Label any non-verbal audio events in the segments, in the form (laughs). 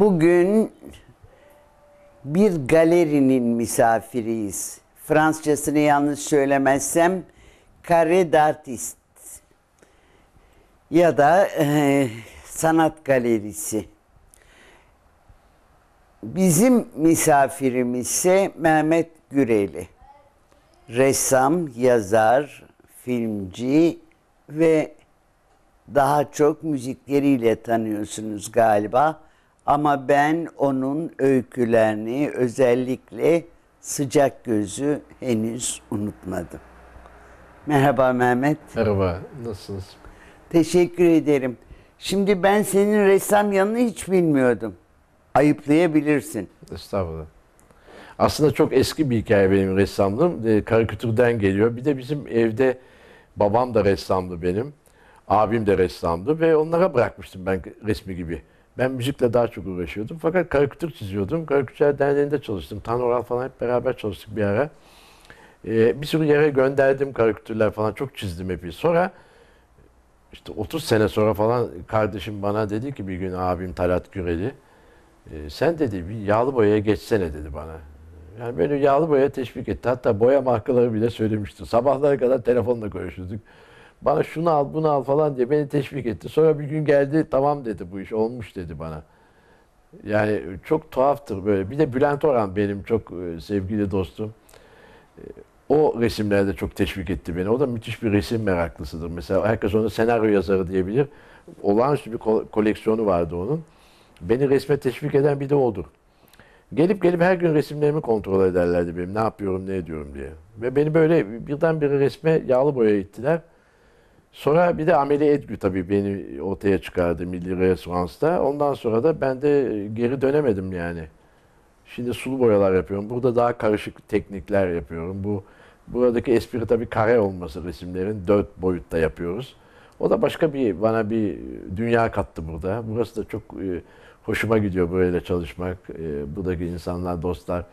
Bugün bir galerinin misafiriyiz. Fransızcasını yanlış söylemezsem Carré d'Artist ya da e, sanat galerisi. Bizim misafirimiz ise Mehmet Güreli. Ressam, yazar, filmci ve daha çok müzikleriyle tanıyorsunuz galiba. Ama ben onun öykülerini özellikle sıcak gözü henüz unutmadım. Merhaba Mehmet. Merhaba, nasılsınız? Teşekkür ederim. Şimdi ben senin ressam yanını hiç bilmiyordum. Ayıplayabilirsin. Estağfurullah. Aslında çok eski bir hikaye benim ressamlığım. E, karikatürden geliyor. Bir de bizim evde babam da ressamdı benim. Abim de ressamdı ve onlara bırakmıştım ben resmi gibi. Ben müzikle daha çok uğraşıyordum. Fakat karikatür çiziyordum. Karikatürler Derneği'nde çalıştım. Tan Oral falan hep beraber çalıştık bir ara. E, bir sürü yere gönderdim karikatürler falan. Çok çizdim hep. Sonra işte 30 sene sonra falan kardeşim bana dedi ki bir gün abim Talat Güreli e, sen dedi bir yağlı boyaya geçsene dedi bana. Yani beni yağlı boyaya teşvik etti. Hatta boya markaları bile söylemişti. Sabahlara kadar telefonla konuşurduk. Bana şunu al bunu al falan diye beni teşvik etti. Sonra bir gün geldi tamam dedi bu iş olmuş dedi bana. Yani çok tuhaftır böyle. Bir de Bülent Orhan benim çok e, sevgili dostum. E, O resimlerde çok teşvik etti beni. O da müthiş bir resim meraklısıdır. Mesela herkes onu senaryo yazarı diyebilir. Olağanüstü bir ko- koleksiyonu vardı onun. Beni resme teşvik eden bir de odur. Gelip gelip her gün resimlerimi kontrol ederlerdi benim. Ne yapıyorum, ne ediyorum diye. Ve beni böyle birdenbire resme yağlı boya ittiler. Sonra bir de Ameli Edgü tabii beni ortaya çıkardı Milli Restorans'ta. Ondan sonra da ben de geri dönemedim yani. Şimdi sulu boyalar yapıyorum. Burada daha karışık teknikler yapıyorum. Bu buradaki espri tabii kare olması resimlerin dört boyutta yapıyoruz. O da başka bir bana bir dünya kattı burada. Burası da çok e, hoşuma gidiyor böyle çalışmak. E, buradaki insanlar, dostlar.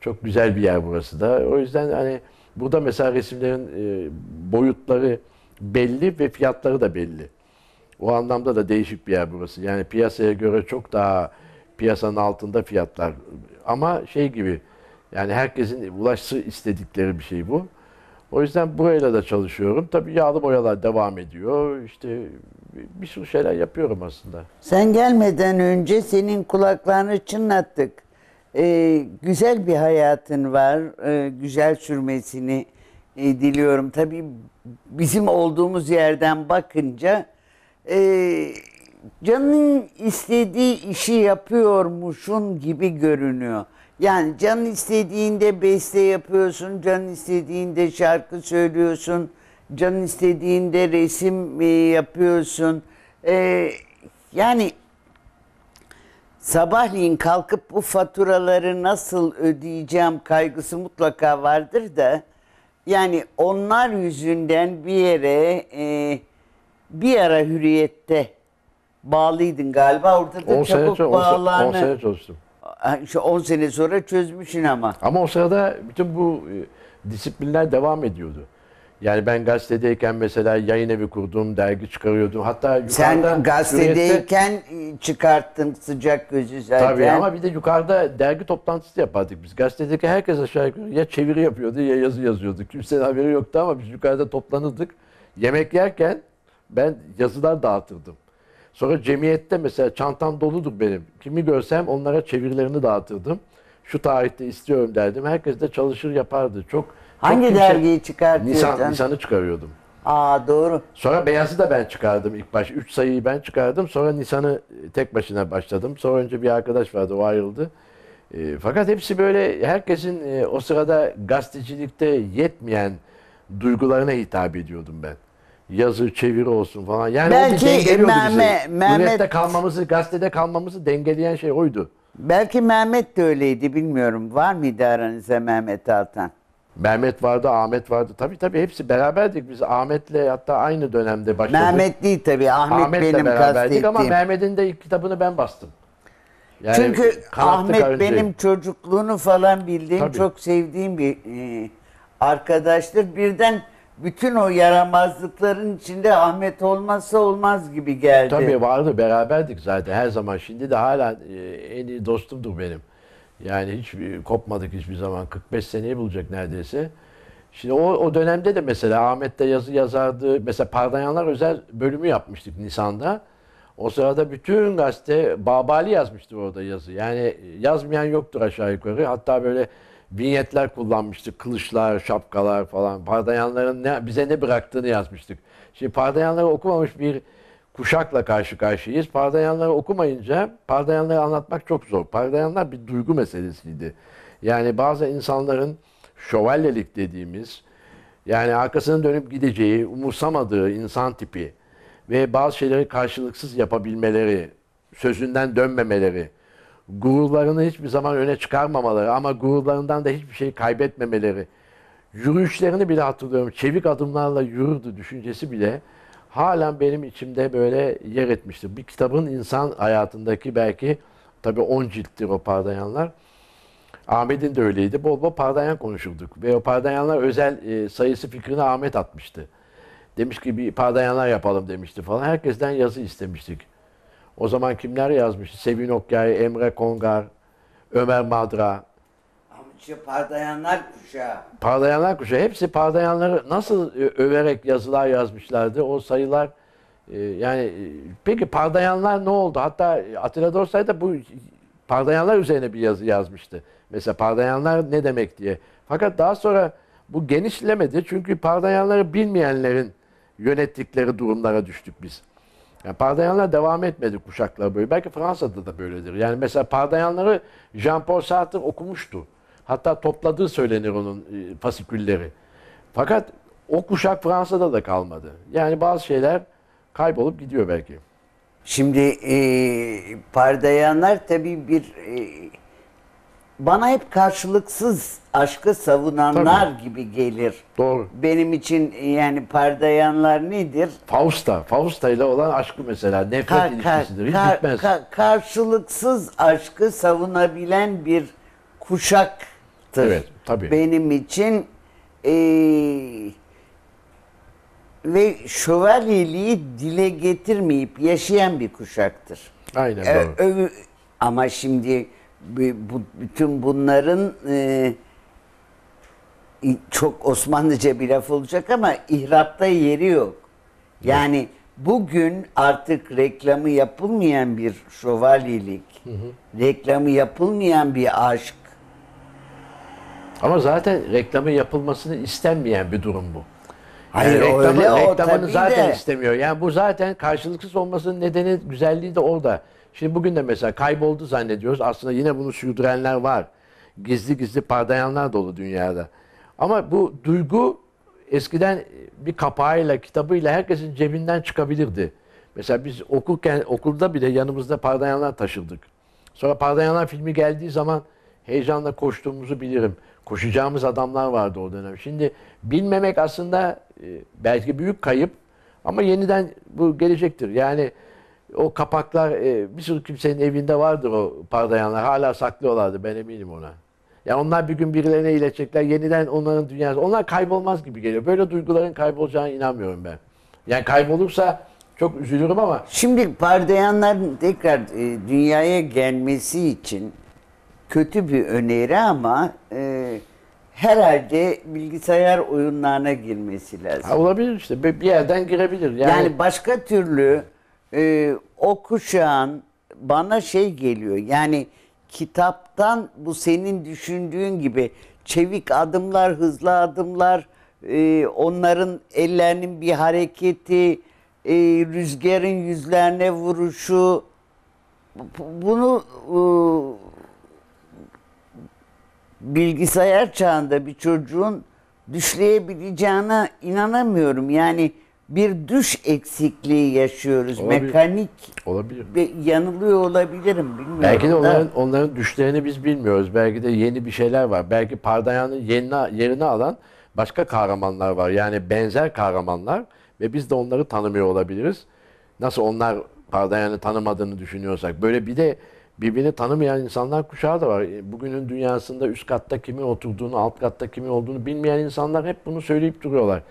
Çok güzel bir yer burası da. O yüzden hani burada mesela resimlerin e, boyutları belli ve fiyatları da belli. O anlamda da değişik bir yer burası. Yani piyasaya göre çok daha piyasanın altında fiyatlar. Ama şey gibi yani herkesin ulaşsı istedikleri bir şey bu. O yüzden burayla da çalışıyorum. Tabii yağlı boyalar devam ediyor. İşte bir sürü şeyler yapıyorum aslında. Sen gelmeden önce senin kulaklarını çınlattık. Ee, güzel bir hayatın var. Ee, güzel sürmesini e, diliyorum. Tabii bizim olduğumuz yerden bakınca e, canın istediği işi yapıyormuşun gibi görünüyor. Yani canın istediğinde beste yapıyorsun, canın istediğinde şarkı söylüyorsun, canın istediğinde resim e, yapıyorsun. E, yani sabahleyin kalkıp bu faturaları nasıl ödeyeceğim kaygısı mutlaka vardır da yani onlar yüzünden bir yere e, bir ara hürriyette bağlıydın galiba orada da 10 sene, çabuk ço- 10 se- 10 bağlarını sene çalıştım. Ha, işte 10 sene sonra çözmüşsün ama. Ama o sırada bütün bu e, disiplinler devam ediyordu. Yani ben gazetedeyken mesela yayın evi kurdum, dergi çıkarıyordum. Hatta yukarıda Sen gazetedeyken e, çıkarttın sıcak gözü zaten. Tabii ama bir de yukarıda dergi toplantısı yapardık biz. Gazetedeki herkes aşağı yukarı ya çeviri yapıyordu ya yazı yazıyordu. Kimsenin haberi yoktu ama biz yukarıda toplanırdık. Yemek yerken ben yazılar dağıtırdım. Sonra cemiyette mesela çantam doludur benim. Kimi görsem onlara çevirilerini dağıtırdım. Şu tarihte istiyorum derdim. Herkes de çalışır yapardı. Çok Hangi kimse- dergiyi çıkartıyordun? Nisan, Nisan'ı çıkarıyordum. Aa doğru. Sonra Beyaz'ı da ben çıkardım ilk baş. Üç sayıyı ben çıkardım. Sonra Nisan'ı tek başına başladım. Sonra önce bir arkadaş vardı o ayrıldı. E, fakat hepsi böyle herkesin e, o sırada gazetecilikte yetmeyen duygularına hitap ediyordum ben. Yazı, çeviri olsun falan. Yani o bir Belki dengeliyordu Mehmet- bizi. Mehmet- Hürriyette kalmamızı, gazetede kalmamızı dengeleyen şey oydu. Belki Mehmet de öyleydi bilmiyorum. Var mıydı aranızda Mehmet Altan? Mehmet vardı, Ahmet vardı. Tabii tabii hepsi beraberdik biz. Ahmet'le hatta aynı dönemde başladık. Mehmet değil tabii. Ahmet Ahmet'le benim beraberdik kastettiğim. ama Mehmet'in de ilk kitabını ben bastım. Yani Çünkü Kanatlı Ahmet Karıncayı. benim çocukluğunu falan bildiğim, Tabii. çok sevdiğim bir e, arkadaştır. Birden bütün o yaramazlıkların içinde Ahmet olmazsa olmaz gibi geldi. Tabii vardı beraberdik zaten her zaman. Şimdi de hala e, en iyi dostumdur benim. Yani hiç kopmadık hiçbir zaman. 45 seneyi bulacak neredeyse. Şimdi o, o dönemde de mesela Ahmet de yazı yazardı. Mesela Pardayanlar özel bölümü yapmıştık Nisan'da. O sırada bütün gazete Babali yazmıştı orada yazı. Yani yazmayan yoktur aşağı yukarı. Hatta böyle vinyetler kullanmıştık. Kılıçlar, şapkalar falan. Pardayanların ne, bize ne bıraktığını yazmıştık. Şimdi Pardayanları okumamış bir kuşakla karşı karşıyayız. Pardayanları okumayınca Pardayanları anlatmak çok zor. Pardayanlar bir duygu meselesiydi. Yani bazı insanların şövalyelik dediğimiz yani arkasını dönüp gideceği, umursamadığı insan tipi ve bazı şeyleri karşılıksız yapabilmeleri, sözünden dönmemeleri, gururlarını hiçbir zaman öne çıkarmamaları ama gururlarından da hiçbir şey kaybetmemeleri, yürüyüşlerini bile hatırlıyorum. Çevik adımlarla yürürdü düşüncesi bile halen benim içimde böyle yer etmiştir. Bir kitabın insan hayatındaki belki tabii 10 cilttir o Pardayanlar. Ahmet'in de öyleydi. Bol bol Pardayan konuşurduk. Ve o Pardayanlar özel e, sayısı fikrini Ahmet atmıştı. Demiş ki bir Pardayanlar yapalım demişti falan. Herkesten yazı istemiştik. O zaman kimler yazmıştı? Sevin Okyay, Emre Kongar, Ömer Madra, işte Pardayanlar kuşağı. Parlayanlar kuşağı hepsi parlayanları nasıl överek yazılar yazmışlardı. O sayılar e, yani e, peki parlayanlar ne oldu? Hatta Atilla Dorsay da bu parlayanlar üzerine bir yazı yazmıştı. Mesela parlayanlar ne demek diye. Fakat daha sonra bu genişlemedi. Çünkü parlayanları bilmeyenlerin yönettikleri durumlara düştük biz. Yani Pardayanlar devam etmedi kuşaklar böyle. Belki Fransa'da da böyledir. Yani mesela Pardayanları Jean-Paul Sartre okumuştu. Hatta topladığı söylenir onun e, fasikülleri. Fakat o kuşak Fransa'da da kalmadı. Yani bazı şeyler kaybolup gidiyor belki. Şimdi e, Pardayanlar tabii bir e, bana hep karşılıksız aşkı savunanlar gibi gelir. Doğru. Benim için e, yani Pardayanlar nedir? Fausta, Fausta ile olan aşkı mesela nefret kar- ilişkisidir. Hiç kar- bitmez. kar- karşılıksız aşkı savunabilen bir kuşaktır. Evet, tabii. Benim için e, ve şövalyeliği dile getirmeyip yaşayan bir kuşaktır. Aynen Ee, doğru. övü- ama şimdi bu, bütün bunların e, çok Osmanlıca bir laf olacak ama ihrapta yeri yok. Yani bugün artık reklamı yapılmayan bir şövalyelik, reklamı yapılmayan bir aşk, Ama zaten reklamı yapılmasını istenmeyen bir durum bu. Hayır, reklamı, öyle o reklamını zaten de. istemiyor. Yani bu zaten karşılıksız olmasının nedeni, güzelliği de orada. Şimdi bugün de mesela kayboldu zannediyoruz. Aslında yine bunu sürdürenler var. Gizli gizli parlayanlar dolu dünyada. Ama bu duygu eskiden bir kapağıyla, kitabıyla herkesin cebinden çıkabilirdi. Mesela biz okurken okulda bile yanımızda parlayanlar taşırdık. Sonra Parlayanlar filmi geldiği zaman heyecanla koştuğumuzu bilirim. Koşacağımız adamlar vardı o dönem. Şimdi bilmemek aslında e, belki büyük kayıp ama yeniden bu gelecektir. Yani o kapaklar e, bir sürü kimsenin evinde vardır o parlayanlar. Hala saklıyorlardı ben eminim ona. Ya onlar bir gün birilerine iletecekler. Yeniden onların dünyası. Onlar kaybolmaz gibi geliyor. Böyle duyguların kaybolacağına inanmıyorum ben. Yani kaybolursa çok üzülürüm ama Şimdi Pardayanların tekrar e, dünyaya gelmesi için kötü bir öneri ama e, herhalde bilgisayar oyunlarına girmesi lazım. ha, olabilir işte. Bir bir yerden girebilir. Yani, Yani, başka türlü e, o kuşağın bana şey geliyor yani kitaptan bu senin düşündüğün gibi çevik adımlar, hızlı adımlar, e, onların ellerinin bir hareketi, e, rüzgarın yüzlerine vuruşu bu- bunu e, bilgisayar çağında bir çocuğun düşleyebileceğine inanamıyorum. Yani bir düş eksikliği yaşıyoruz. Olabilir. Mekanik olabilir. ve yanılıyor olabilirim bilmiyorum. Belki de da. onların, onların düşlerini biz bilmiyoruz. Belki de yeni bir şeyler var. Belki Pardayan'ın yerine, yerini alan başka kahramanlar var. Yani benzer kahramanlar ve biz de onları tanımıyor olabiliriz. Nasıl onlar Pardayan'ı tanımadığını düşünüyorsak. Böyle bir de birbirini tanımayan insanlar kuşağı da var. Bugünün dünyasında üst katta kimin oturduğunu, alt katta kimin olduğunu bilmeyen insanlar hep bunu söyleyip duruyorlar.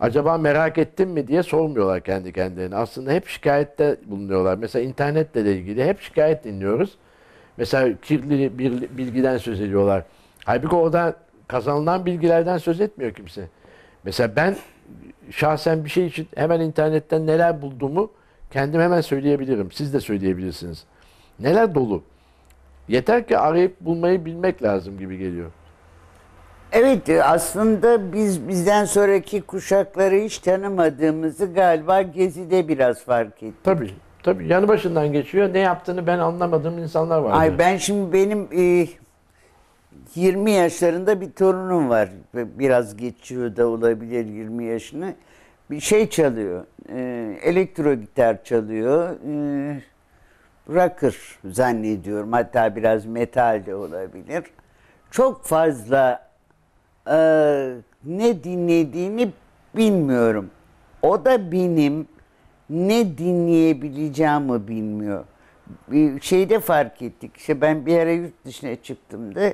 acaba merak ettin mi diye sormuyorlar kendi kendilerine. Aslında hep şikayette bulunuyorlar. Mesela internetle de ilgili hep şikayet dinliyoruz. Mesela kirli bir bilgiden söz ediyorlar. Halbuki orada kazanılan bilgilerden söz etmiyor kimse. Mesela ben şahsen bir şey için hemen internetten neler bulduğumu kendim hemen söyleyebilirim. Siz de söyleyebilirsiniz. Neler dolu. Yeter ki arayıp bulmayı bilmek lazım gibi geliyor. Evet e, aslında biz bizden sonraki kuşakları hiç tanımadığımızı galiba Gezi'de biraz fark ettik. Tabii. Tabii. Yanı başından geçiyor. Ne yaptığını ben anlamadığım insanlar var. Ay ben şimdi benim e, 20 yaşlarında bir torunum var. Biraz geçiyor da olabilir 20 yaşını. Bir şey çalıyor. E, elektro gitar çalıyor. E, rocker zannediyorum. Hatta biraz metal de olabilir. Çok fazla e, ne dinlediğini bilmiyorum. O da benim ne dinleyebileceğimi bilmiyor. Bir şeyde fark ettik. İşte ben bir ara yurt dışına çıktım da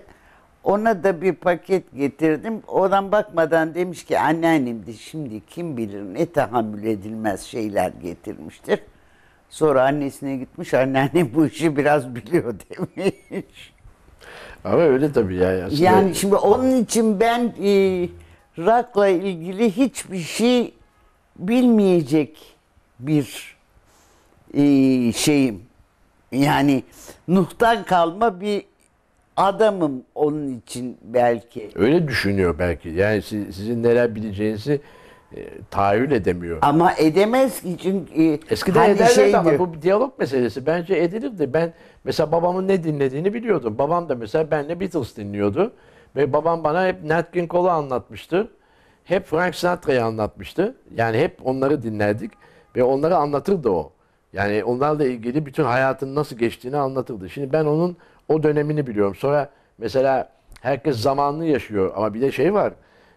ona da bir paket getirdim. Oradan bakmadan demiş ki anneannem de şimdi kim bilir ne tahammül edilmez şeyler getirmiştir. Sonra annesine gitmiş anneannem bu işi biraz biliyor demiş. Ama öyle tabii yani. Aslında Yani şimdi onun için ben e, rock'la ilgili hiçbir şey bilmeyecek bir e, şeyim. Yani Nuh'tan kalma bir adamım onun için belki. öyle düşünüyor belki. Yani siz- sizin neler bileceğinizi e, tahayyül edemiyor. Ama edemez ki çünkü e, Eskiden hani ederlerdi şey ama diyor, bu bir diyalog meselesi. Bence edilirdi. Ben mesela babamın ne dinlediğini biliyordum. Babam da mesela benle Beatles dinliyordu. Ve babam bana hep Nat King Cole'u anlatmıştı. Hep Frank Sinatra'yı anlatmıştı. Yani hep onları dinlerdik. Ve onları anlatırdı o. Yani onlarla ilgili bütün hayatın nasıl geçtiğini anlatırdı. Şimdi ben onun o dönemini biliyorum. Sonra mesela herkes zamanını yaşıyor. Ama bir de şey var.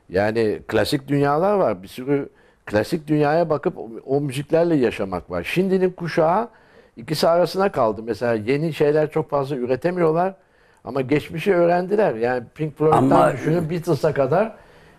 Yani klasik dünyalar var. Bir sürü klasik dünyaya bakıp o, o müziklerle yaşamak var. Şimdinin kuşağı ikisi arasına kaldı. Mesela yeni şeyler çok fazla üretemiyorlar. Ama geçmişi öğrendiler. Yani Pink Floyd'dan Ama- düşünün Beatles'a kadar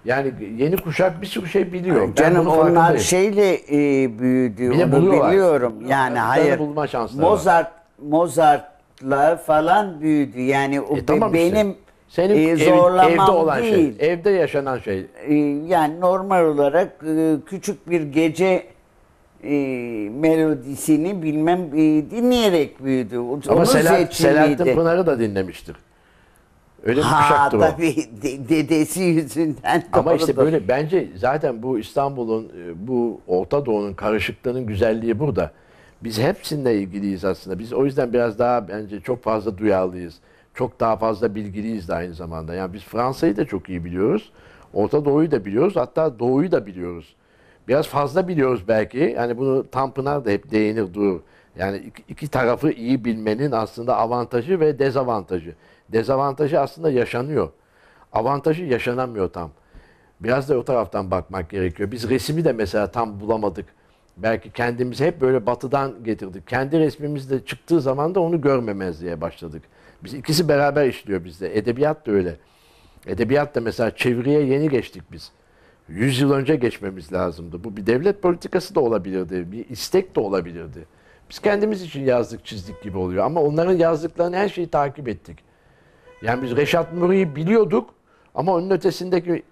yani yeni kuşak bir sürü şey biliyor. Ben Canım onlar şeyle e, büyüdü. Bir de onu buluyorlar. biliyorum. Yani Bunları hayır. bulma şansları var. Mozart Mozart'la falan büyüdü. Yani o E be- tamam işte. benim Senin e, ev- zorlamam evde olan değil. şey, evde yaşanan şey. E, yani normal olarak e, küçük bir gece e, melodisini bilmem e, dinleyerek büyüdü. O- Ama Onun Selahat. Selahattin Pınar'ı da dinlemiştir. Öyle bir Ha kuşaktır o. tabii de- dedesi yüzünden Ama işte böyle bence zaten bu İstanbul'un, e, bu Orta Doğu'nun karışıklığının güzelliği burada. Biz hepsinle ilgiliyiz aslında. Biz o yüzden biraz daha bence çok fazla duyarlıyız. Çok daha fazla bilgiliyiz de aynı zamanda. Yani biz Fransa'yı da çok iyi biliyoruz. Orta Doğu'yu da biliyoruz. Hatta Doğu'yu da biliyoruz. Biraz fazla biliyoruz belki. Yani bunu Tanpınar da hep değinir durur. Yani iki, tarafı iyi bilmenin aslında avantajı ve dezavantajı. Dezavantajı aslında yaşanıyor. Avantajı yaşanamıyor tam. Biraz da o taraftan bakmak gerekiyor. Biz resmi de mesela tam bulamadık. Belki kendimizi hep böyle batıdan getirdik. Kendi resmimiz de çıktığı zaman da onu görmemezliğe başladık. Biz ikisi beraber işliyor bizde. Edebiyat da öyle. Edebiyat da mesela çeviriye yeni geçtik biz. 100 yıl önce geçmemiz lazımdı. Bu bir devlet politikası da olabilirdi. Bir istek de olabilirdi. Biz kendimiz için yazdık, çizdik gibi oluyor. Ama onların yazdıklarını her şeyi takip ettik. Yani biz Reşat Nuri'yi biliyorduk ama onun ötesindeki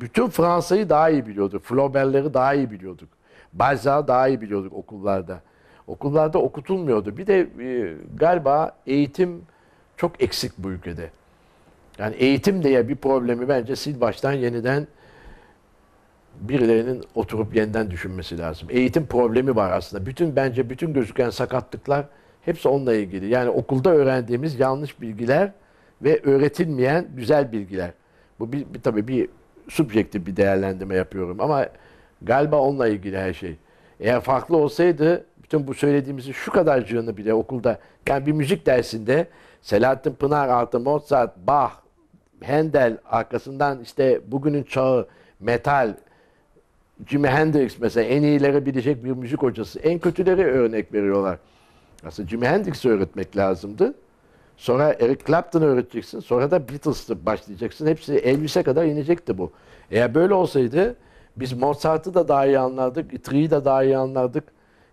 bütün Fransa'yı daha iyi biliyorduk. Flaubert'leri daha iyi biliyorduk. Balzac'ı daha iyi biliyorduk okullarda. Okullarda okutulmuyordu. Bir de e, galiba eğitim çok eksik bu ülkede. Yani eğitim diye bir problemi bence sil baştan yeniden birilerinin oturup yeniden düşünmesi lazım. Eğitim problemi var aslında. Bütün bence bütün gözüken sakatlıklar hepsi onunla ilgili. Yani okulda öğrendiğimiz yanlış bilgiler ve öğretilmeyen güzel bilgiler. Bu bir, bir tabii bir subjektif bir değerlendirme yapıyorum ama galiba onunla ilgili her şey. Eğer farklı olsaydı bütün bu söylediğimizi şu kadarcığını bile okulda yani bir müzik dersinde Selahattin Pınar artı Mozart, Bach, Handel arkasından işte bugünün çağı metal, Jimi Hendrix mesela en iyileri bilecek bir müzik hocası. En kötüleri örnek veriyorlar. Aslında Jimi Hendrix'i öğretmek lazımdı. Sonra Eric Clapton'ı öğreteceksin. Sonra da Beatles'ı başlayacaksın. Hepsi Elvis'e kadar inecekti bu. Eğer böyle olsaydı Biz Mozart'ı da daha iyi anlardık, Itri'yi de daha iyi anlardık.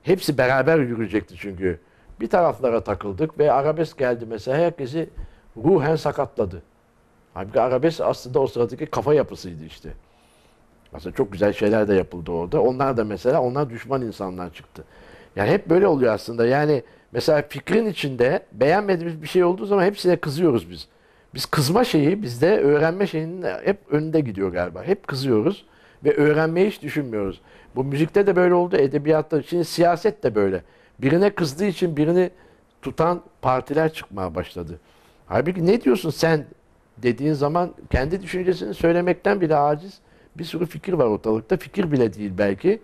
Hepsi beraber yürüyecekti çünkü. Bir taraflara takıldık ve arabesk geldi mesela herkesi ruhen sakatladı. Halbuki arabesk aslında o sıradaki kafa yapısıydı işte. Aslında çok güzel şeyler de yapıldı orada. Onlar da mesela onlar düşman insanlar çıktı. Yani hep böyle oluyor aslında. Yani mesela fikrin içinde beğenmediğimiz bir şey olduğu zaman hepsine kızıyoruz biz. Biz kızma şeyi bizde öğrenme şeyinin hep önünde gidiyor galiba. Hep kızıyoruz ve öğrenmeyi hiç düşünmüyoruz. Bu müzikte de böyle oldu, edebiyatta. Şimdi siyaset de böyle. Birine kızdığı için birini tutan partiler çıkmaya başladı. Halbuki ne diyorsun sen dediğin zaman kendi düşüncesini söylemekten bile aciz bir sürü fikir var ortalıkta. Fikir bile değil belki.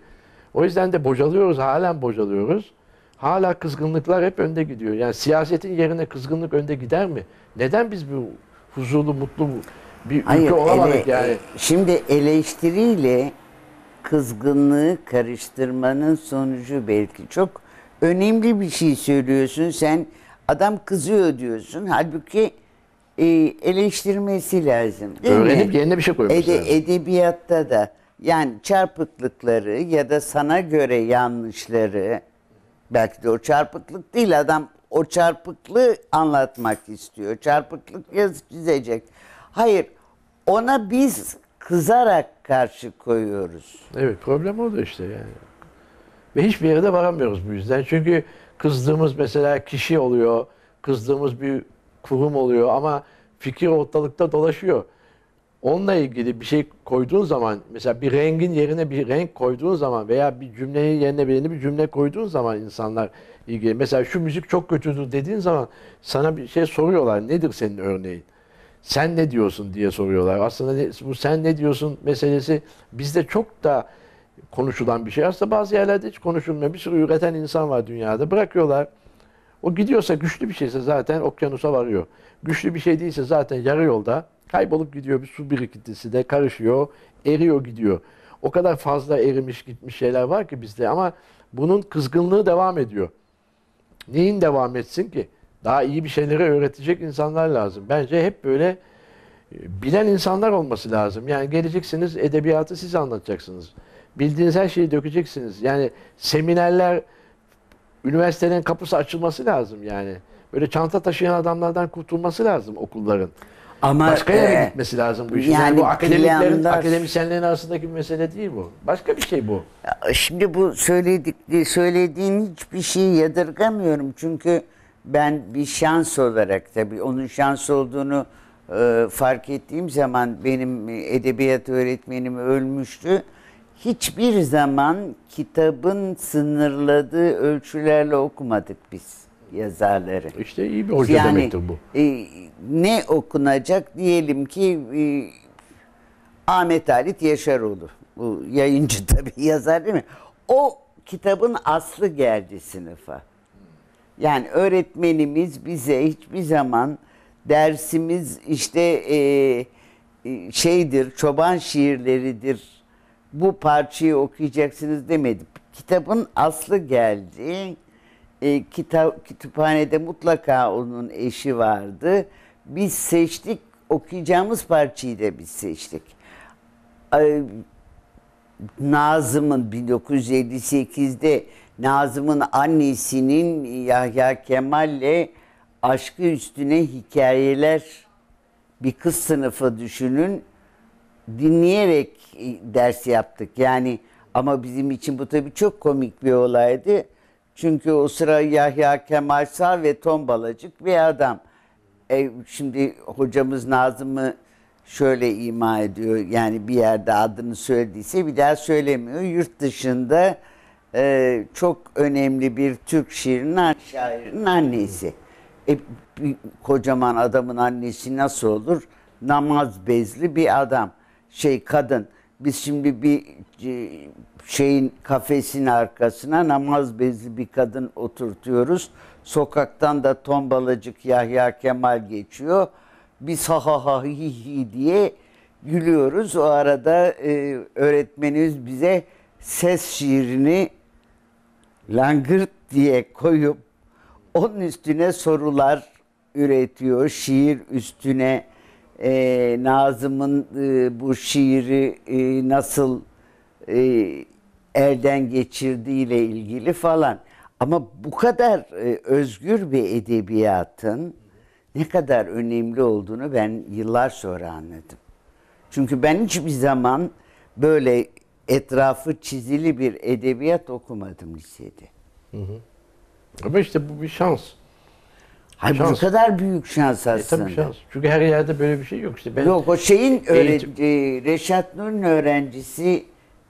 O yüzden de bocalıyoruz, halen bocalıyoruz. Hala kızgınlıklar hep önde gidiyor. Yani siyasetin yerine kızgınlık önde gider mi? Neden biz bu huzurlu, mutlu bir ülke olamadık ele- yani? Şimdi eleştiriyle kızgınlığı karıştırmanın sonucu belki çok önemli bir şey söylüyorsun. Sen adam kızıyor diyorsun. Halbuki e, eleştirmesi lazım. Değil Öğrenip mi? yerine bir şey koyması Ede- lazım. Edebiyatta da yani çarpıklıkları ya da sana göre yanlışları belki de o çarpıklık değil adam o çarpıklığı anlatmak istiyor. Çarpıklık yazı çizecek. Hayır ona biz kızarak karşı koyuyoruz. Evet problem o da işte yani. Ve hiçbir yere de varamıyoruz bu yüzden. Çünkü kızdığımız mesela kişi oluyor, kızdığımız bir kurum oluyor ama fikir ortalıkta dolaşıyor. Onunla ilgili bir şey koyduğun zaman, mesela bir rengin yerine bir renk koyduğun zaman veya bir cümlenin yerine bir yeni bir cümle koyduğun zaman insanlar ilgili. Mesela şu müzik çok kötüdür dediğin zaman sana bir şey soruyorlar. Nedir senin örneğin? Sen ne diyorsun diye soruyorlar. Aslında bu sen ne diyorsun meselesi bizde çok da konuşulan bir şey. Aslında bazı yerlerde hiç konuşulmuyor. Bir sürü üreten insan var dünyada. Bırakıyorlar. O gidiyorsa güçlü bir şeyse zaten okyanusa varıyor. Güçlü bir şey değilse zaten yarı yolda kaybolup gidiyor. Bir su birikintisi de karışıyor, eriyor gidiyor. O kadar fazla erimiş gitmiş şeyler var ki bizde ama bunun kızgınlığı devam ediyor. Neyin devam etsin ki? Daha iyi bir şeyleri öğretecek insanlar lazım. Bence hep böyle e, bilen insanlar olması lazım. Yani geleceksiniz edebiyatı siz anlatacaksınız. Bildiğiniz her şeyi dökeceksiniz. Yani seminerler üniversitelerin kapısı açılması lazım yani. Böyle çanta taşıyan adamlardan kurtulması lazım okulların. Ama Başka yere e, gitmesi lazım bu işin. Yani, yani bu akademiklerin, planlar- akademisyenlerin arasındaki bir mesele değil bu. Başka bir şey bu. Şimdi bu söyledik, söylediğin hiçbir şeyi yadırgamıyorum. Çünkü ben bir şans olarak tabii onun şans olduğunu e, fark ettiğim zaman benim edebiyat öğretmenim ölmüştü. Hiçbir zaman kitabın sınırladığı ölçülerle okumadık biz yazarları. İşte iyi bir hoca demektir bu. e, ne okunacak diyelim ki e, Ahmet Halit Yaşaroğlu. Bu yayıncı (laughs) tabii yazar değil mi? O kitabın aslı geldi sınıfa. Yani öğretmenimiz bize hiçbir zaman dersimiz işte e, e, şeydir, çoban şiirleridir. Bu parçayı okuyacaksınız demedi. Kitabın aslı geldi. E, kitap kütüphanede mutlaka onun eşi vardı. Biz seçtik, okuyacağımız parçayı da biz seçtik. Ay, Nazım'ın 1958'de Nazım'ın annesinin Yahya Kemal'le aşkı üstüne hikayeler bir kız sınıfı düşünün dinleyerek e, ders yaptık. Yani ama bizim için bu tabii çok komik bir olaydı. Çünkü o sıra Yahya Kemal Sağ ve tombalacık bir adam. E, şimdi hocamız Nazım'ı şöyle ima ediyor. Yani bir yerde adını söylediyse bir daha söylemiyor. Yurt dışında e, çok önemli bir Türk şiirinin şairinin annesi. E, bir kocaman adamın annesi nasıl olur? Namaz bezli bir adam. Şey kadın. Biz şimdi bir e, şeyin kafesin arkasına namaz bezli bir kadın oturtuyoruz. Sokaktan da tombalacık Yahya Kemal geçiyor. Biz ha ha ha hi hi diye gülüyoruz. O arada e, öğretmenimiz bize ses şiirini langırt diye koyup onun üstüne sorular üretiyor. Şiir üstüne e, Nazım'ın e, bu şiiri e, nasıl e, elden geçirdiğiyle ilgili falan. Ama bu kadar e, özgür bir edebiyatın ne kadar önemli olduğunu ben yıllar sonra anladım. Çünkü ben hiçbir zaman böyle etrafı çizili bir edebiyat okumadım lisede. Ama işte bu bir şans. Hayır bu Şans. kadar büyük şans E aslında. tabii şans. Çünkü her yerde böyle bir şey yok işte. Ben Yok o şeyin Eğitim- e, Reşat Nur'un öğrencisi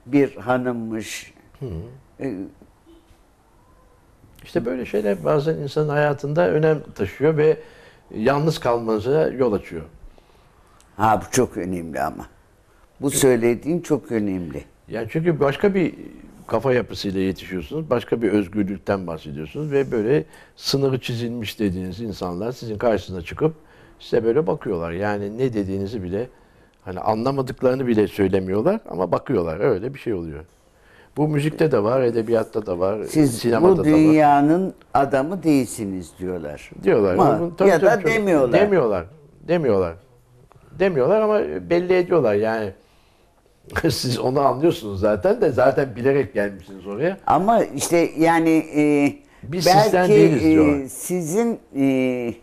bir hanımmış. E, İşte böyle şeyler bazen insanın hayatında önem taşıyor ve yalnız kalmanıza yol açıyor. Ha bu çok önemli ama. Bu söylediğin çok önemli. Yani çünkü başka bir kafa yapısıyla yetişiyorsunuz. Başka bir özgürlükten bahsediyorsunuz ve böyle sınırı çizilmiş dediğiniz insanlar sizin karşınıza çıkıp size böyle bakıyorlar. Yani ne dediğinizi bile hani anlamadıklarını bile söylemiyorlar ama bakıyorlar. Öyle bir şey oluyor. Bu müzikte de var, edebiyatta da var, Siz sinemada bu da var. dünyanın adamı değilsiniz diyorlar. Diyorlar. Ama Ama tabii ya tabii da çok- demiyorlar. Demiyorlar. Demiyorlar. Demiyorlar ama belli ediyorlar yani. (laughs) Siz onu anlıyorsunuz zaten de zaten bilerek gelmişsiniz oraya. Ama işte yani e, Biz belki sizden değiliz e, sizin e,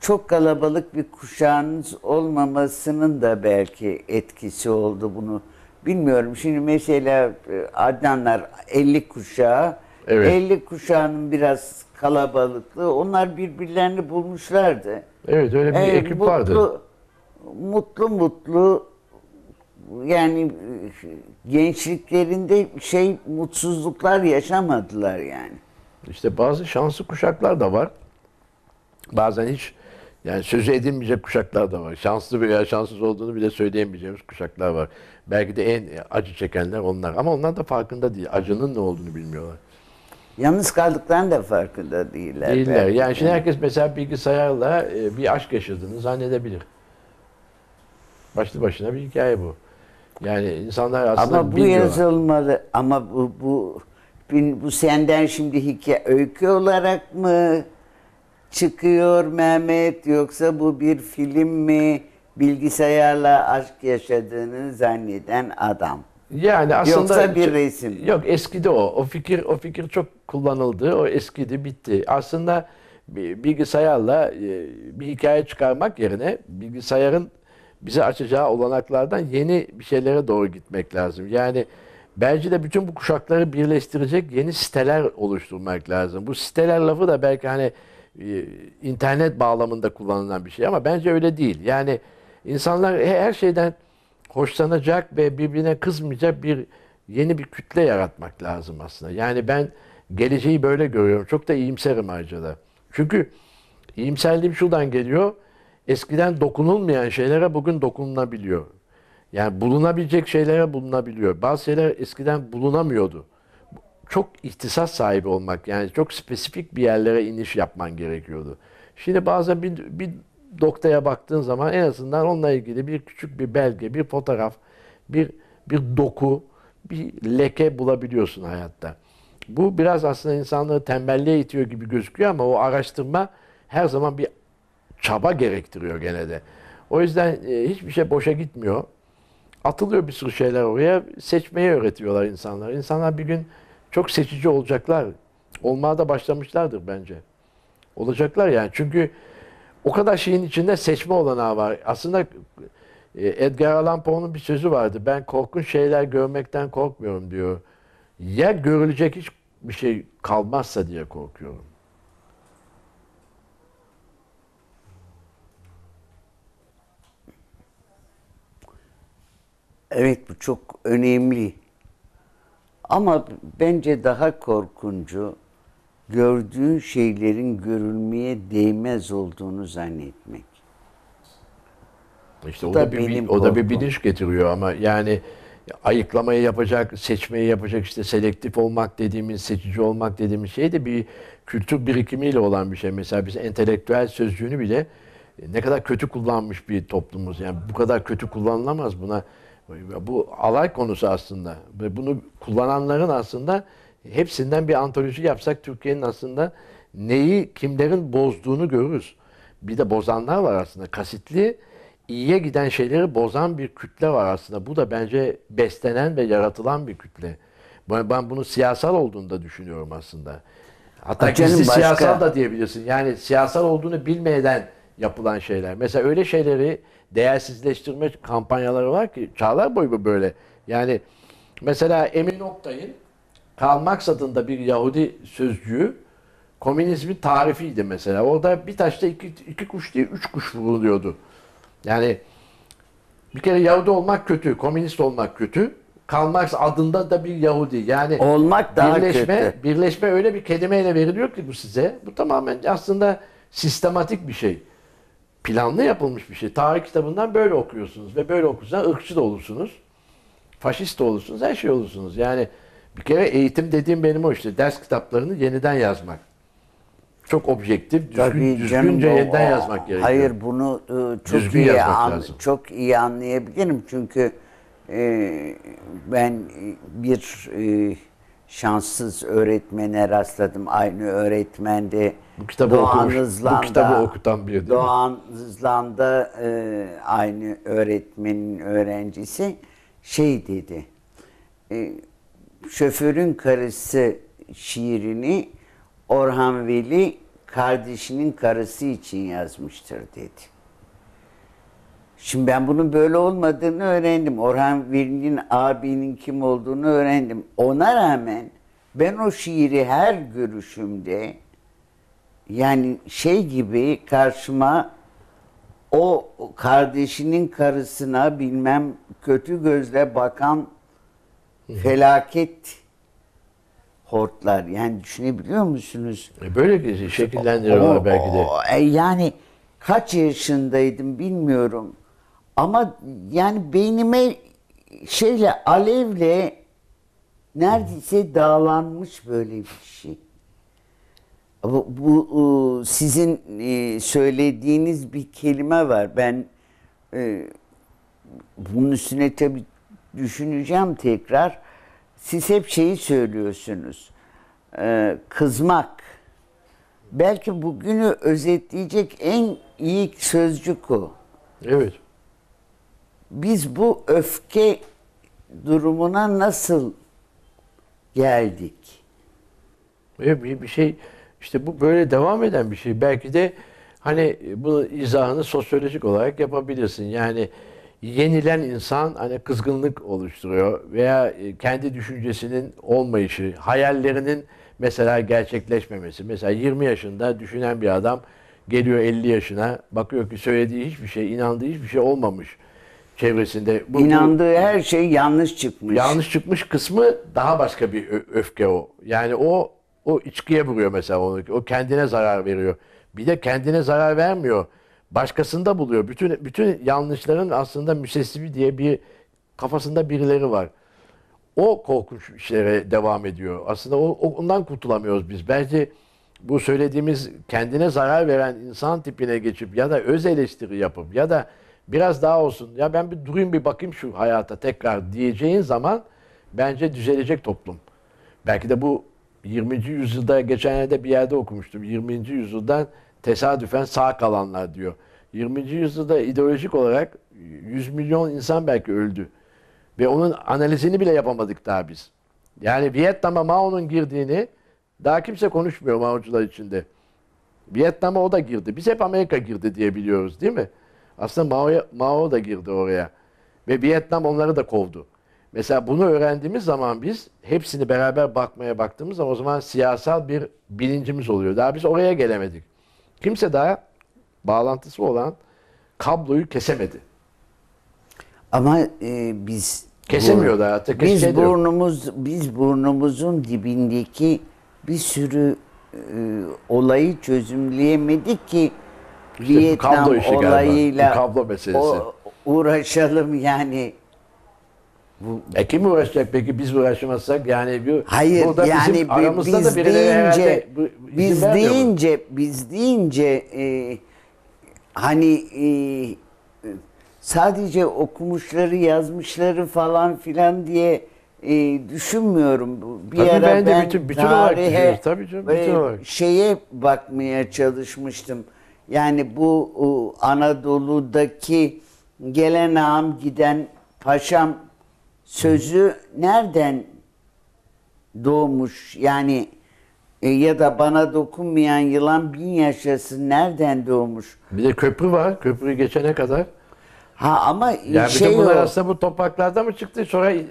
çok kalabalık bir kuşağınız olmamasının da belki etkisi oldu bunu. Bilmiyorum. Şimdi mesela e, Adnanlar 50 kuşağı. Evet. 50 kuşağının biraz kalabalıklığı. Onlar birbirlerini bulmuşlardı. Evet öyle bir Ee, ekip mutlu, vardı. Mutlu mutlu yani gençliklerinde şey mutsuzluklar yaşamadılar yani. İşte bazı şanslı kuşaklar da var. Bazen hiç yani sözü edilmeyecek kuşaklar da var. Şanslı veya şanssız olduğunu bile söyleyemeyeceğimiz kuşaklar var. Belki de en acı çekenler onlar. Ama onlar da farkında değil. Acının ne olduğunu bilmiyorlar. Yalnız kaldıklarının da farkında değiller. Değiller. belki. Yani şimdi herkes mesela bilgisayarla e, bir aşk yaşadığını zannedebilir. Başlı başına bir hikaye bu. Yani insanlar aslında Ama bu bilmiyorlar. yazılmalı. Ama bu bu bu senden şimdi hikaye öykü olarak mı çıkıyor Mehmet yoksa bu bir film mi? Bilgisayarla aşk yaşadığını zanneden adam. Yani aslında Yoksa bir resim. Yok eskidi o. O fikir o fikir çok kullanıldı. O eskidi, bitti. Aslında bi- bilgisayarla e, bir hikaye çıkarmak yerine bilgisayarın bize açacağı olanaklardan yeni bir şeylere doğru gitmek lazım. Yani belki de bütün bu kuşakları birleştirecek yeni siteler oluşturmak lazım. Bu siteler lafı da belki hani e, internet bağlamında kullanılan bir şey ama bence öyle değil. Yani insanlar he- her şeyden hoşlanacak ve birbirine kızmayacak bir yeni bir kütle yaratmak lazım aslında. Yani ben geleceği böyle görüyorum. Çok da iyimserim ayrıca da. Çünkü iyimserliğim şuradan geliyor. Eskiden dokunulmayan şeylere bugün dokunulabiliyor. Yani bulunabilecek şeylere bulunabiliyor. Bazı şeyler eskiden bulunamıyordu. Çok ihtisas sahibi olmak yani çok spesifik bir yerlere iniş yapman gerekiyordu. Şimdi bazen bir, bir noktaya baktığın zaman en azından onunla ilgili bir küçük bir belge, bir fotoğraf, bir bir doku, bir leke bulabiliyorsun hayatta. Bu biraz aslında insanları tembelliğe itiyor gibi gözüküyor ama o araştırma her zaman bir çaba gerektiriyor gene de. O yüzden e, hiçbir şey boşa gitmiyor. Atılıyor bir sürü şeyler oraya. Seçmeyi öğretiyorlar insanlar. İnsanlar bir gün çok seçici olacaklar. Olmaya da başlamışlardır bence. Olacaklar yani. Çünkü o kadar şeyin içinde seçme olanağı var. Aslında e, Edgar Allan Poe'nun bir sözü vardı. Ben korkunç şeyler görmekten korkmuyorum diyor. Ya görülecek hiç bir şey kalmazsa diye korkuyorum. Evet bu çok önemli. Ama bence daha korkuncu gördüğün şeylerin görülmeye değmez olduğunu zannetmek. İşte o da da, bir, benim o da bir bilinç getiriyor ama yani ayıklamayı yapacak, seçmeyi yapacak işte selektif olmak dediğimiz, seçici olmak dediğimiz şey de bir kültür birikimiyle olan bir şey. Mesela biz entelektüel sözcüğünü bile ne kadar kötü kullanmış bir toplumuz. Yani bu kadar kötü kullanılamaz buna. Bu alay konusu aslında. Ve bunu kullananların aslında hepsinden bir antoloji yapsak Türkiye'nin aslında neyi, kimlerin bozduğunu görürüz. Bir de bozanlar var aslında. Kasıtlı iyiye giden şeyleri bozan bir kütle var aslında. Bu da bence beslenen ve yaratılan bir kütle. Ben, ben bunu siyasal olduğunu da düşünüyorum aslında. Hatta gizli başka- siyasal da diyebilirsin. Yani siyasal olduğunu bilmeden yapılan şeyler. Mesela öyle şeyleri değersizleştirme kampanyaları var ki çağlar boyu böyle. Yani mesela Emin Oktay'ın Karl Marx adında bir Yahudi sözcüğü komünizmin tarifiydi mesela. Orada bir taşta iki, iki kuş değil, üç kuş vuruluyordu. Yani bir kere Yahudi olmak kötü, komünist olmak kötü. Karl Marx adında da bir Yahudi. Yani Olmak daha birleşme, kötü. birleşme öyle bir kelimeyle veriliyor ki bu size. Bu tamamen aslında sistematik bir şey. Planlı yapılmış bir şey. Tarih kitabından böyle okuyorsunuz ve böyle okursanız ırkçı da olursunuz. Faşist de olursunuz, her şey olursunuz. Yani bir kere eğitim dediğim benim o işte. Ders kitaplarını yeniden yazmak. Çok objektif, düzgün, Tabii canım, düzgünce o- yeniden o- yazmak gerekiyor. Hayır bunu e, çok Düzgün iyi an- lazım. çok iyi anlayabilirim çünkü e, ben bir e, şanssız öğretmene rastladım. Aynı öğretmen de Bu kitabı okumuş, bu Hızlan'da- kitabı okutan biri değil mi? Doğan Hızlan'da e, aynı öğretmenin öğrencisi şey dedi. E, şoförün karısı şiirini Orhan Veli kardeşinin karısı için yazmıştır dedi. Şimdi ben bunun böyle olmadığını öğrendim. Orhan Veli'nin abinin kim olduğunu öğrendim. Ona rağmen ben o şiiri her görüşümde yani şey gibi karşıma o kardeşinin karısına bilmem kötü gözle bakan felaket hortlar. Yani düşünebiliyor musunuz? E Böyle şekillendiriyorlar O- belki de. o- e, yani kaç yaşındaydım bilmiyorum. Ama yani beynime şeyle alevle neredeyse dağlanmış böyle bir şey. Bu, bu e, sizin e, söylediğiniz bir kelime var. Ben e, bunun üstüne tabii düşüneceğim tekrar. Siz hep şeyi söylüyorsunuz. Kızmak. Belki bugünü özetleyecek en iyi sözcük o. Evet. Biz bu öfke durumuna nasıl geldik? Bir, bir şey işte bu böyle devam eden bir şey. Belki de hani bunu izahını sosyolojik olarak yapabilirsin. Yani yenilen insan hani kızgınlık oluşturuyor veya e, kendi düşüncesinin olmayışı, hayallerinin mesela gerçekleşmemesi. Mesela 20 yaşında düşünen bir adam geliyor 50 yaşına bakıyor ki söylediği hiçbir şey, inandığı hiçbir şey olmamış çevresinde. Bu- bu- İnandığı her şey yanlış çıkmış. Yanlış çıkmış kısmı daha başka bir öfke o. Yani o o içkiye vuruyor mesela onu. O kendine zarar veriyor. Bir de kendine zarar vermiyor. Başkasında buluyor. Bütün bütün yanlışların aslında müsessibi diye bir kafasında birileri var. O korkunç işlere devam ediyor. Aslında o, o- ondan kurtulamıyoruz biz. Belki bu söylediğimiz kendine zarar veren insan tipine geçip ya da öz eleştiri yapıp ya da biraz daha olsun ya ben bir durayım bir bakayım şu hayata tekrar diyeceğin zaman bence düzelecek toplum. Belki de bu 20. yüzyılda geçenlerde bir yerde okumuştum. 20. yüzyıldan tesadüfen sağ kalanlar diyor. 20. yüzyılda ideolojik olarak 100 milyon insan belki öldü. Ve onun analizini bile yapamadık daha biz. Yani Vietnam'a Mao'nun girdiğini daha kimse konuşmuyor Mao'cular içinde. Vietnam'a o da girdi. Biz hep Amerika girdi diye biliyoruz değil mi? Aslında Mao, Mao da girdi oraya. Ve Vietnam onları da kovdu. Mesela bunu öğrendiğimiz zaman biz hepsini beraber bakmaya baktığımız zaman o zaman siyasal bir bilincimiz oluyor. Daha biz oraya gelemedik. Kimse daha bağlantısı olan kabloyu kesemedi. Ama e, biz Kesemiyor da hatta biz burnumuz biz burnumuzun dibindeki bir sürü e, olayı çözümleyemedik ki Vietnam kablo işi olayıyla Bu kablo meselesi. o- uğraşalım yani. E kim uğraşacak peki biz uğraşmazsak yani bir, Hayır burada yani bizim bi- aramızda biz da birileri deyince bu- biz mu? deyince biz deyince e, hani e, sadece okumuşları yazmışları falan filan diye e, düşünmüyorum. Bu- Bir Tabii ara ben ben, de bütün- bütün olarak tarihe düşünüyorum. Tabii canım, bütün ve olarak. şeye bakmaya çalışmıştım. Yani bu Anadolu'daki gelen ağam giden paşam sözü nereden doğmuş? Yani e, ya da bana dokunmayan yılan bin yaşasın nereden doğmuş? Bir de köprü var. Köprüyü geçene kadar. Ha ama Yani şey bunlar o. aslında bu topraklarda mı çıktı sonra e,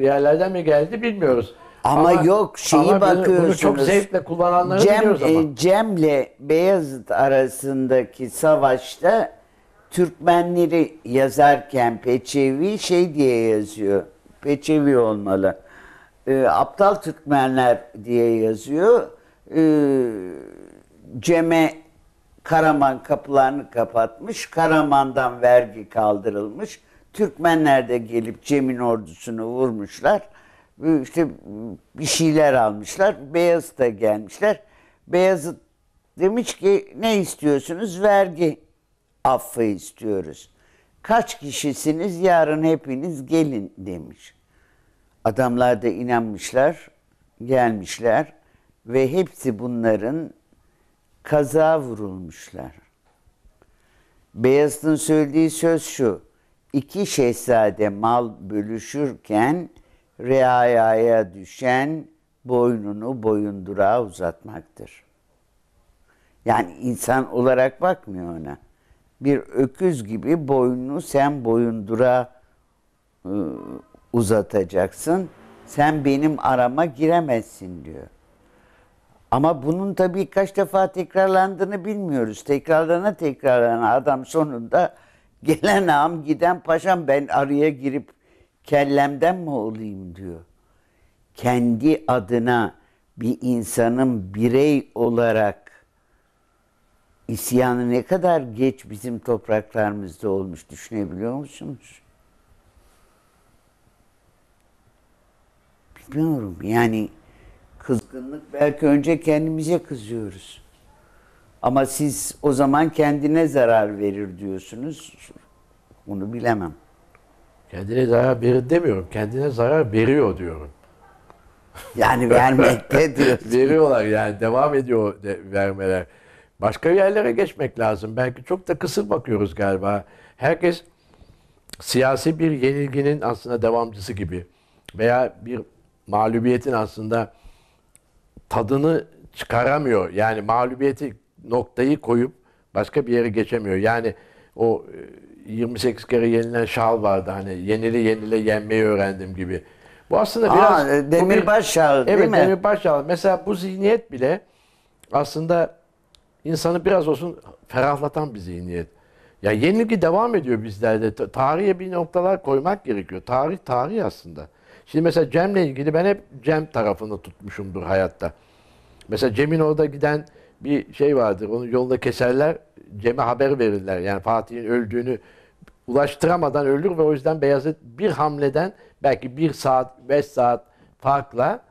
yerlerden mi geldi bilmiyoruz. Ama yok, şeyi ama bunu- Bunu çok bakıyorsunuz. zevkle kullananları Cem, biliyoruz ama. e, Cem'le Beyazıt arasındaki savaşta Türkmenleri yazarken Peçevi şey diye yazıyor. Peçevi olmalı. E, aptal Türkmenler diye yazıyor. E, Cem'e Karaman kapılarını kapatmış. Karaman'dan vergi kaldırılmış. Türkmenler de gelip Cem'in ordusunu vurmuşlar. İşte bir şeyler almışlar. Beyazıt da gelmişler. Beyazıt demiş ki ne istiyorsunuz? Vergi affı istiyoruz. Kaç kişisiniz? Yarın hepiniz gelin demiş. Adamlar da inanmışlar, gelmişler ve hepsi bunların kaza vurulmuşlar. Beyazıt'ın söylediği söz şu. İki şehzade mal bölüşürken reayaya düşen boynunu boyundurağa uzatmaktır. Yani insan olarak bakmıyor ona. Bir öküz gibi boynunu sen boyundurağa ıı, uzatacaksın. Sen benim arama giremezsin diyor. Ama bunun tabii kaç defa tekrarlandığını bilmiyoruz. Tekrarlana tekrarlana adam sonunda gelen ağam giden paşam ben araya girip kellemden mi olayım diyor. Kendi adına bir insanın birey olarak isyanı ne kadar geç bizim topraklarımızda olmuş düşünebiliyor musunuz? Bilmiyorum yani kızgınlık belki önce kendimize kızıyoruz. Ama siz o zaman kendine zarar verir diyorsunuz. Bunu bilemem. Kendine zarar verir demiyorum. Kendine zarar veriyor diyorum. Yani vermekte (laughs) diyorsun. Veriyorlar yani devam ediyor de, vermeler. Başka yerlere geçmek lazım. Belki çok da kısır bakıyoruz galiba. Herkes siyasi bir yenilginin aslında devamcısı gibi veya bir mağlubiyetin aslında tadını çıkaramıyor. Yani mağlubiyeti noktayı koyup başka bir yere geçemiyor. Yani o e, 28 kere yenilen şal vardı hani yenile yenile yenmeyi öğrendim gibi. Bu aslında Aa, biraz e, bu Demirbaş şalı değil evet, mi? Demirbaş şalı. Mesela bu zihniyet bile aslında insanı biraz olsun ferahlatan bir zihniyet. Ya yenilgi devam ediyor bizlerde. Ta- Tarihe bir noktalar koymak gerekiyor. Tarih tarih aslında. Şimdi mesela Cem'le ilgili ben hep Cem tarafını tutmuşumdur hayatta. Mesela Cem'in orada giden bir şey vardır. Onu yolda keserler. Cem'e haber verirler. Yani Fatih'in öldüğünü ulaştıramadan ölür ve o yüzden Beyazıt bir hamleden belki bir saat, beş saat farkla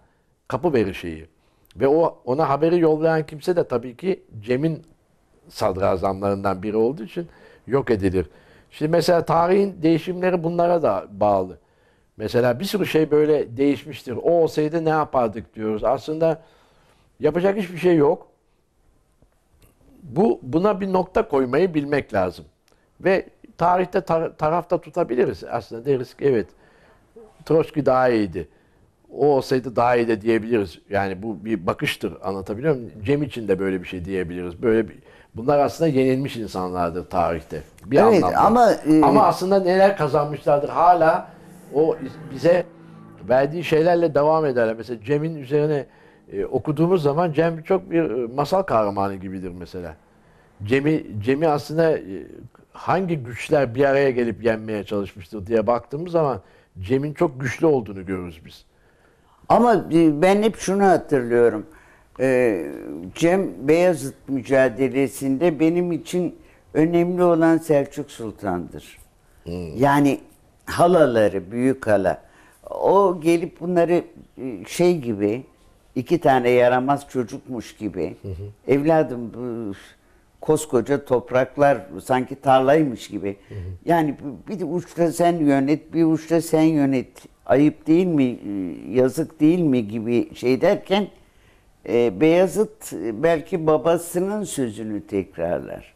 kapı verir şeyi. Ve o ona haberi yollayan kimse de tabii ki Cem'in sadrazamlarından biri olduğu için yok edilir. Şimdi mesela tarihin değişimleri bunlara da bağlı. Mesela bir sürü şey böyle değişmiştir. O olsaydı ne yapardık diyoruz. Aslında yapacak hiçbir şey yok. Bu buna bir nokta koymayı bilmek lazım. Ve tarihte tar- tarafta tutabiliriz. Aslında deriz ki evet Troçki daha iyiydi. O olsaydı daha iyi de diyebiliriz. Yani bu bir bakıştır anlatabiliyor muyum? Cem için de böyle bir şey diyebiliriz. Böyle bir, bunlar aslında yenilmiş insanlardır tarihte. Bir Evet, anlamda. ama, e, ama aslında neler kazanmışlardır. Hala o bize verdiği şeylerle devam ederler. Mesela Cem'in üzerine e, okuduğumuz zaman Cem çok bir e, masal kahramanı gibidir mesela. Cem'i Cem'i aslında e, hangi güçler bir araya gelip yenmeye çalışmıştır diye baktığımız zaman Cem'in çok güçlü olduğunu görürüz biz. Ama ben hep şunu hatırlıyorum. Ee, Cem Beyazıt mücadelesinde benim için önemli olan Selçuk Sultan'dır. Yani halaları, büyük hala. O gelip bunları e, şey gibi, iki tane yaramaz çocukmuş gibi, evladım bu koskoca topraklar sanki tarlaymış gibi. Yani bir uçta sen yönet, bir uçta sen yönet. Ayıp değil mi, e, yazık değil mi gibi şey derken e, Beyazıt belki babasının sözünü tekrarlar.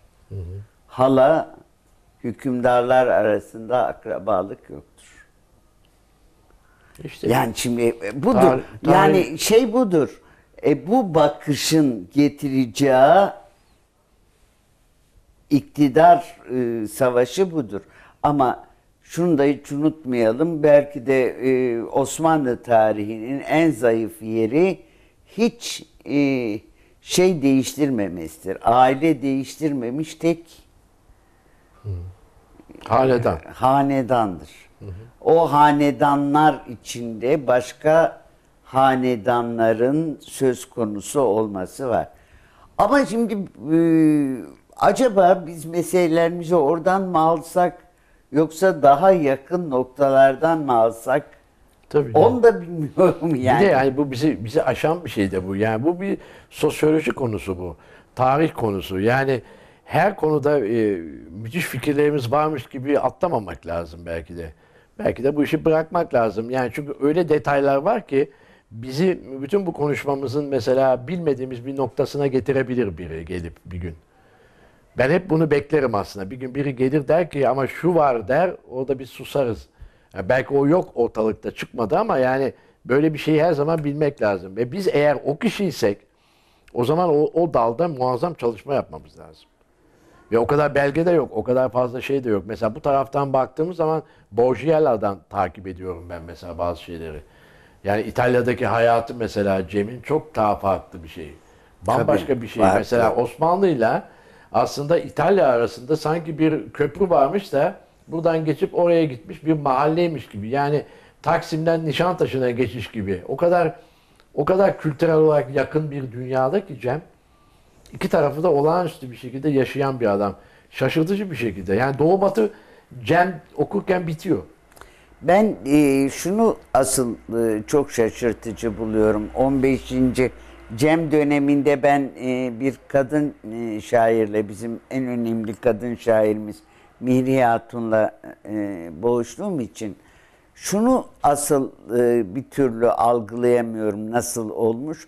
Hala hükümdarlar arasında akrabalık yoktur. İşte Yani şimdi e, budur. Tarih- tarih- Yani şey budur. E, bu bakışın getireceği iktidar e, savaşı budur. Ama şunu da hiç unutmayalım. Belki de e, Osmanlı tarihinin en zayıf yeri hiç e, şey değiştirmemesidir. Aile değiştirmemiş tek hanedan. hanedandır. O hanedanlar içinde başka hanedanların söz konusu olması var. Ama şimdi e, acaba biz meselelerimizi oradan mı alsak yoksa daha yakın noktalardan mı alsak? Tabii. Onu da bilmiyorum yani. Bir de yani bu bizi bizi aşan bir şey de bu. Yani bu bir sosyoloji konusu bu. Tarih konusu. Yani her konuda e, müthiş fikirlerimiz varmış gibi atlamamak lazım belki de. Belki de bu işi bırakmak lazım. Yani çünkü öyle detaylar var ki bizi bütün bu konuşmamızın mesela bilmediğimiz bir noktasına getirebilir biri gelip bir gün. Ben hep bunu beklerim aslında. Bir gün biri gelir der ki ama şu var der, orada biz susarız. Ya belki o yok ortalıkta çıkmadı ama yani böyle bir şeyi her zaman bilmek lazım. Ve biz eğer o kişiysek o zaman o, o dalda muazzam çalışma yapmamız lazım. Ve o kadar belge de yok, o kadar fazla şey de yok. Mesela bu taraftan baktığımız zaman Borgiella'dan takip ediyorum ben mesela bazı şeyleri. Yani İtalya'daki hayatı mesela Cem'in çok daha farklı bir şey. Bambaşka Tabii, bir şey. farklı. Mesela Osmanlı'yla aslında İtalya arasında sanki bir köprü varmış da buradan geçip oraya gitmiş bir mahalleymiş gibi. Yani Taksim'den Nişantaşı'na geçiş gibi. O kadar o kadar kültürel olarak yakın bir dünyada ki Cem iki tarafı da olağanüstü bir şekilde yaşayan bir adam. Şaşırtıcı bir şekilde. Yani Doğu Batı Cem okurken bitiyor. Ben e, şunu asıl e, çok şaşırtıcı buluyorum. 15. Cem döneminde ben e, bir kadın e, şairle bizim en önemli kadın şairimiz Mihri Hatun'la e, boğuştuğum için şunu asıl e, bir türlü algılayamıyorum nasıl olmuş.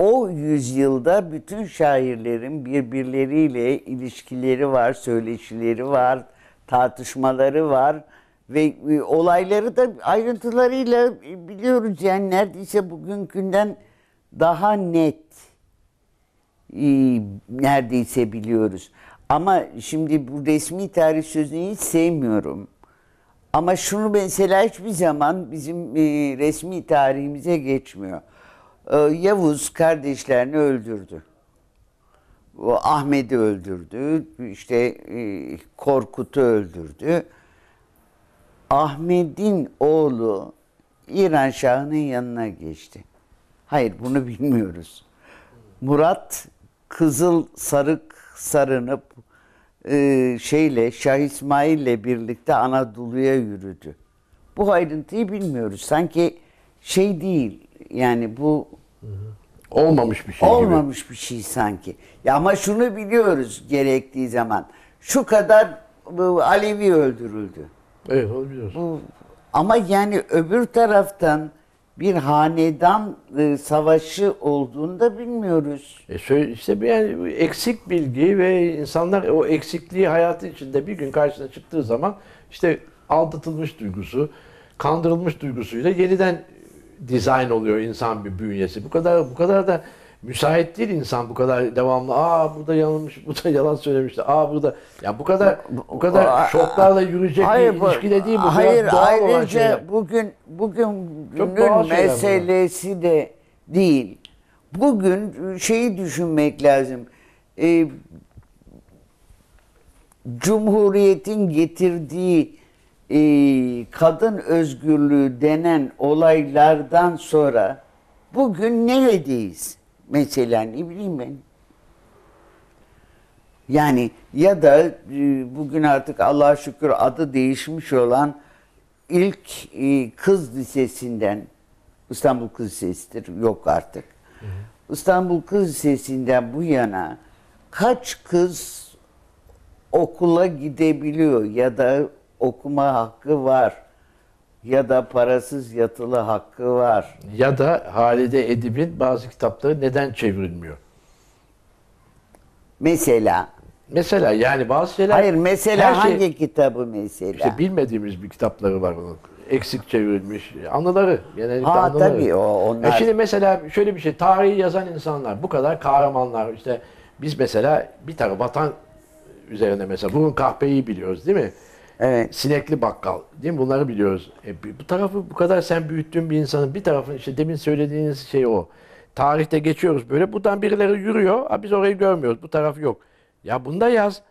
O yüzyılda bütün şairlerin birbirleriyle ilişkileri var, söyleşileri var, tartışmaları var ve e, olayları da ayrıntılarıyla biliyoruz yani neredeyse bugünkünden daha net e, neredeyse biliyoruz. Ama şimdi bu resmi tarih sözünü hiç sevmiyorum. Ama şunu mesela hiçbir zaman bizim e, resmi tarihimize geçmiyor. E, Yavuz kardeşlerini öldürdü. Ahmet'i öldürdü. İşte e, Korkut'u öldürdü. Ahmet'in oğlu İran Şahı'nın yanına geçti. Hayır bunu (laughs) bilmiyoruz. Murat kızıl sarık sarınıp e, şeyle Şah İsmail'le birlikte Anadolu'ya yürüdü. Bu ayrıntıyı bilmiyoruz. Sanki şey değil yani bu Olmamış bir şey gibi. olmamış bir şey sanki. Ya ama şunu biliyoruz gerektiği zaman. Şu kadar bu Alevi öldürüldü. Evet onu biliyoruz. Bu, ama yani öbür taraftan bir hanedan e, savaşı olduğunu da bilmiyoruz. E şöyle işte bir yani eksik bilgi ve insanlar o eksikliği hayatı içinde bir gün karşısına çıktığı zaman işte aldatılmış duygusu, kandırılmış duygusuyla yeniden dizayn oluyor insan bir bünyesi. Bu kadar bu kadar da müsait değil insan bu kadar devamlı. Aa burada yanılmış, (laughs) bu da yalan söylemişti. Aa burada ya bu kadar bu kadar şoklarla yürüyecek bir bu- ilişki de değil bu. Hayır doğal ayrıca şeyler. bugün bugün günün meselesi de değil. Bugün şeyi düşünmek lazım. Ee, Cumhuriyetin getirdiği e, kadın özgürlüğü denen olaylardan sonra bugün neredeyiz? Mesela ne bileyim ben. Yani ya da e, bugün artık Allah'a şükür adı değişmiş olan ilk e, kız lisesinden İstanbul Kız Lisesi'dir yok artık. İstanbul Kız Lisesi'nden bu yana kaç kız okula gidebiliyor ya da okuma hakkı var ya da parasız yatılı hakkı var. Ya da Halide Edip'in bazı kitapları neden çevrilmiyor? Mesela Mesela yani bazı şeyler... Hayır mesela her şey- hangi kitabı mesela? İşte bilmediğimiz bir kitapları var onun. Eksik çevrilmiş anıları. Genellikle Ha, anıları. tabii, o- onlar- E şimdi mesela şöyle bir şey. Tarihi yazan insanlar bu kadar kahramanlar. işte biz mesela bir tane vatan üzerine mesela Burun Kahpe'yi biliyoruz değil mi? Evet. Sinekli bakkal değil mi? Bunları biliyoruz. E, bu tarafı bu kadar sen büyüttüğün bir insanın bir tarafın işte demin söylediğiniz şey o. Tarihte geçiyoruz böyle. Buradan birileri yürüyor. Ha, biz orayı görmüyoruz. Bu taraf yok. Ya bunda yaz.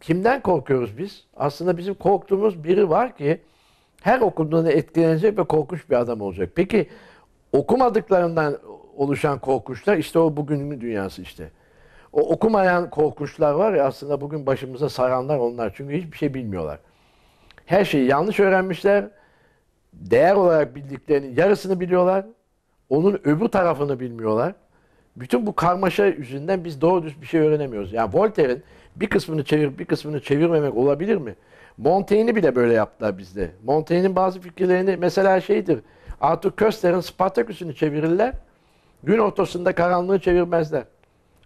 Kimden korkuyoruz biz? Aslında bizim korktuğumuz biri var ki her okuduğunda etkilenecek ve korkunç bir adam olacak. Peki okumadıklarından oluşan korkunçlar işte o bugünün dünyası işte. O okumayan korkunçlar var ya aslında bugün başımıza saranlar onlar. Çünkü hiçbir şey bilmiyorlar. Her şeyi yanlış öğrenmişler. Değer olarak bildiklerinin yarısını biliyorlar. Onun öbür tarafını bilmiyorlar. Bütün bu karmaşa yüzünden biz doğru düz bir şey öğrenemiyoruz. Yani Voltaire'in bir kısmını çevirip bir kısmını çevirmemek olabilir mi? Montaigne'i bile böyle yaptılar bizde. Montaigne'in bazı fikirlerini mesela şeydir. Arthur Köstler'in Spartaküs'ünü çevirirler. Gün ortasında karanlığı çevirmezler.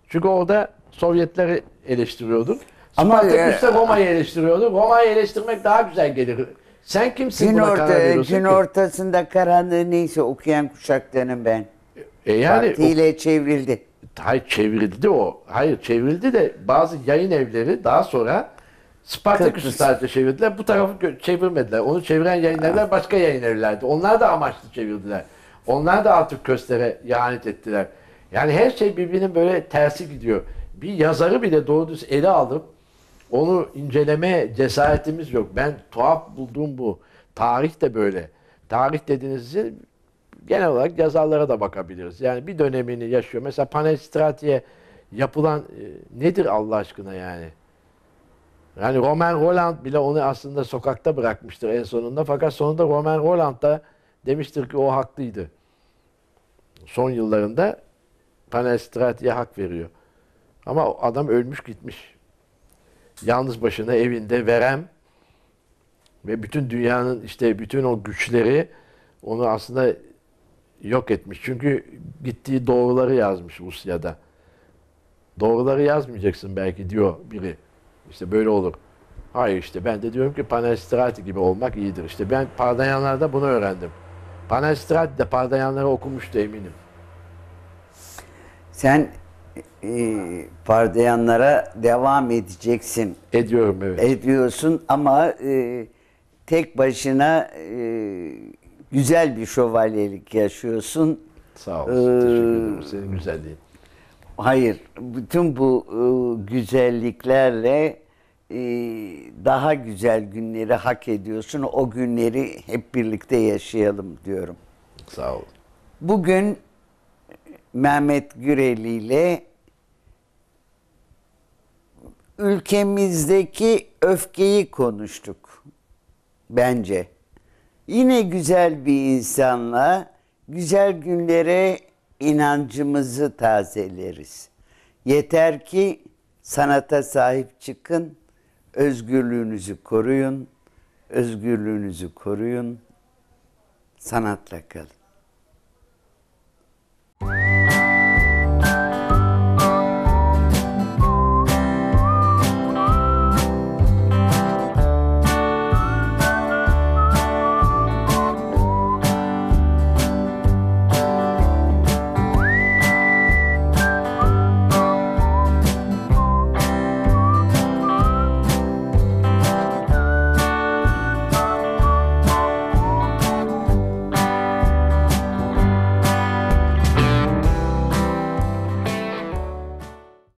Çünkü orada Sovyetleri eleştiriyordu. Ama, Spartaküs de e, Roma'yı eleştiriyordu. Roma'yı eleştirmek daha güzel gelir. Sen kimsin Gün, buna karar orta, veriyorsun gün ki? ortasında karanlığı neyse okuyan kuşaktanım ben. E yani o- Vaktiyle çevrildi. Hayır çevrildi o. Hayır çevrildi de bazı yayın evleri daha sonra Spartaküs'ü sadece çevirdiler. Bu tarafı çevirmediler. Onu çeviren yayın evler başka yayın evlerdi. Onlar da amaçlı çevirdiler. Onlar da artık Köster'e ihanet ettiler. Yani her şey birbirinin böyle tersi gidiyor. Bir yazarı bile doğru düz ele alıp onu inceleme cesaretimiz yok. Ben tuhaf bulduğum bu. Tarih de böyle. Tarih dediğinizde genel olarak yazarlara da bakabiliriz. Yani bir dönemini yaşıyor. Mesela Panelstrati'ye yapılan e, nedir Allah aşkına yani? Yani Roman Roland bile onu aslında sokakta bırakmıştır en sonunda. Fakat sonunda Roman Roland da demiştir ki o haklıydı. Son yıllarında Panelstrati'ye hak veriyor. Ama adam ölmüş gitmiş. Yalnız başına evinde verem ve bütün dünyanın işte bütün o güçleri onu aslında yok etmiş. Çünkü gittiği doğruları yazmış Rusya'da. Doğruları yazmayacaksın belki diyor biri. İşte böyle olur. Hayır işte ben de diyorum ki Panelstrati gibi olmak iyidir. İşte ben Pardayanlar'da bunu öğrendim. Panelstrati de Pardayanları okumuştu eminim. Sen e, pardayanlara devam edeceksin. Ediyorum evet. Ediyorsun ama e, tek başına e, güzel bir şövalyelik yaşıyorsun. Sağ olasın. Ee, Teşekkür ederim. Senin güzelliğin. Hayır, bütün bu e, güzelliklerle e, daha güzel günleri hak ediyorsun. O günleri hep birlikte yaşayalım diyorum. Sağ ol. Bugün Mehmet Güreli ile ülkemizdeki öfkeyi konuştuk bence. Yine güzel bir insanla güzel günlere inancımızı tazeleriz. Yeter ki sanata sahip çıkın, özgürlüğünüzü koruyun, özgürlüğünüzü koruyun, sanatla kalın.